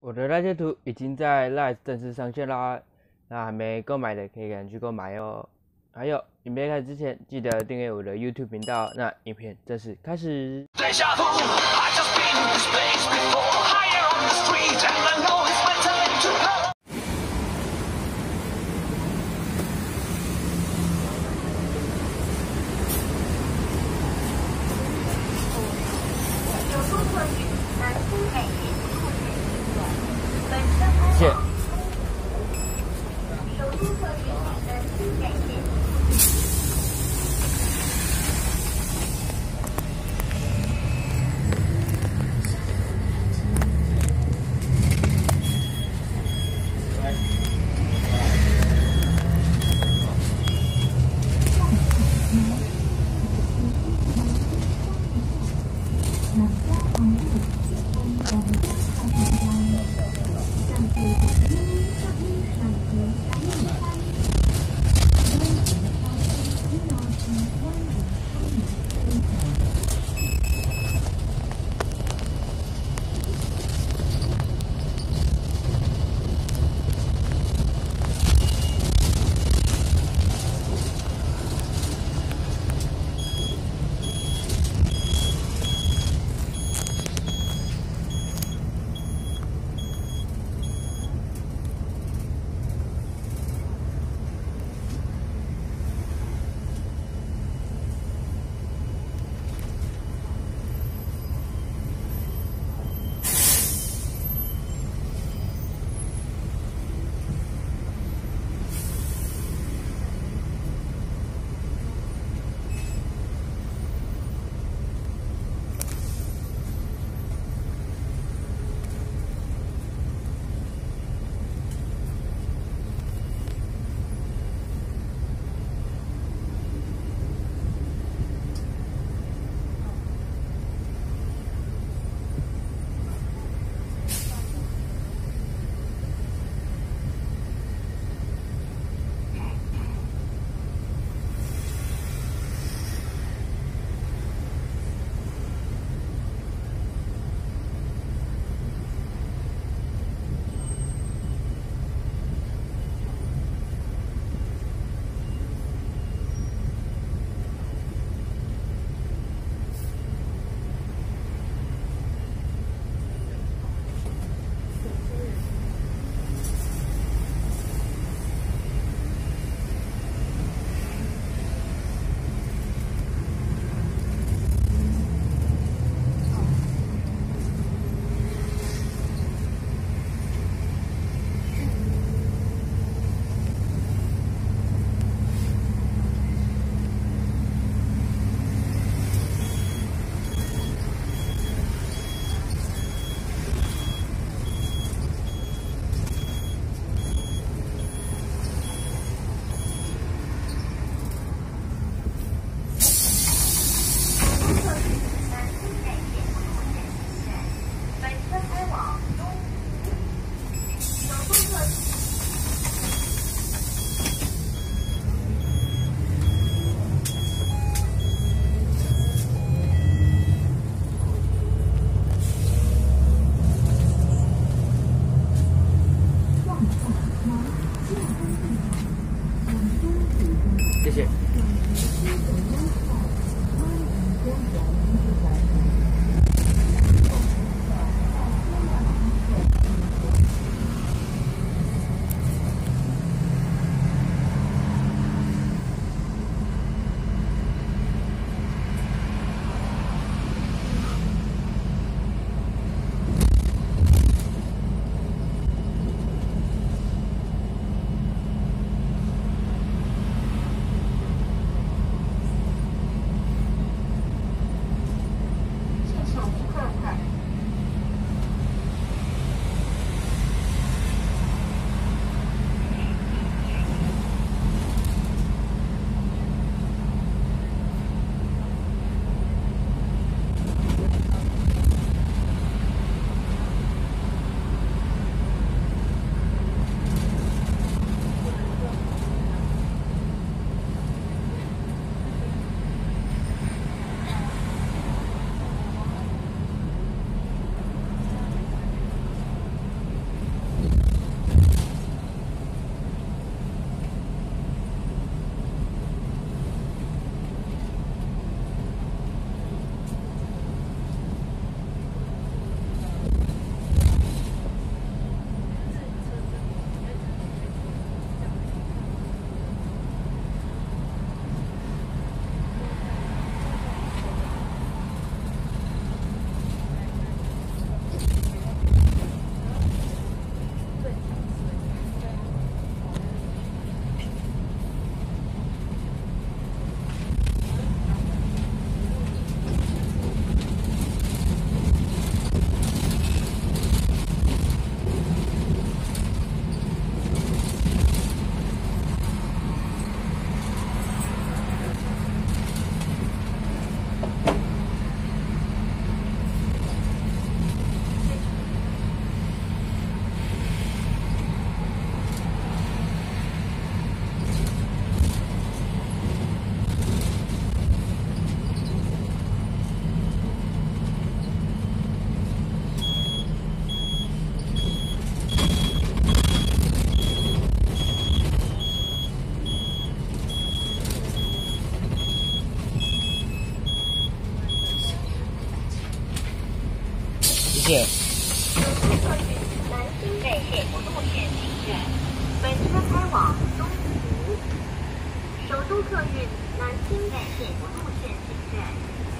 我的那些图已经在 Live 正式上线啦，那还没购买的可以赶紧去购买哦。还有，影片开之前记得订阅我的 YouTube 频道。那影片正式开始。谢谢。客运南京在线路线行人，本车开往东湖。首都客运南京在线路线行人，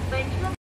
本车。